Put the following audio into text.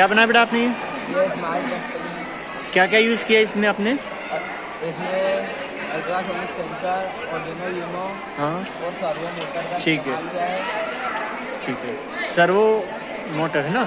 क्या बनाया बेटा आपने? ये क्या क्या यूज़ किया इसमें आपने? इसमें अल्ट्रासोनिक सेंसर यूनो हाँ। और सर्वो मोटर ठीक है। है। ठीक है। सर्वो मोटर है ना?